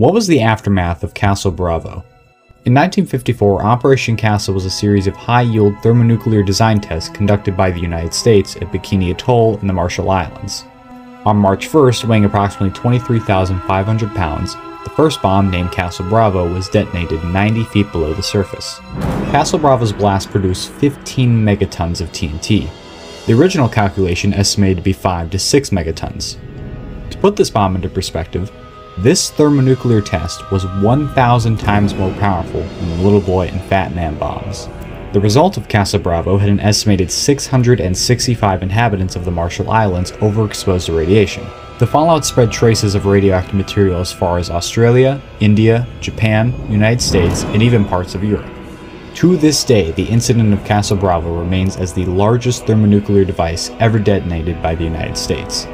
What was the aftermath of Castle Bravo? In 1954, Operation Castle was a series of high-yield thermonuclear design tests conducted by the United States at Bikini Atoll in the Marshall Islands. On March 1st, weighing approximately 23,500 pounds, the first bomb, named Castle Bravo, was detonated 90 feet below the surface. Castle Bravo's blast produced 15 megatons of TNT. The original calculation estimated to be 5 to 6 megatons. To put this bomb into perspective, this thermonuclear test was 1,000 times more powerful than the Little Boy and Fat Man bombs. The result of Castle Bravo had an estimated 665 inhabitants of the Marshall Islands overexposed to radiation. The fallout spread traces of radioactive material as far as Australia, India, Japan, United States, and even parts of Europe. To this day, the incident of Castle Bravo remains as the largest thermonuclear device ever detonated by the United States.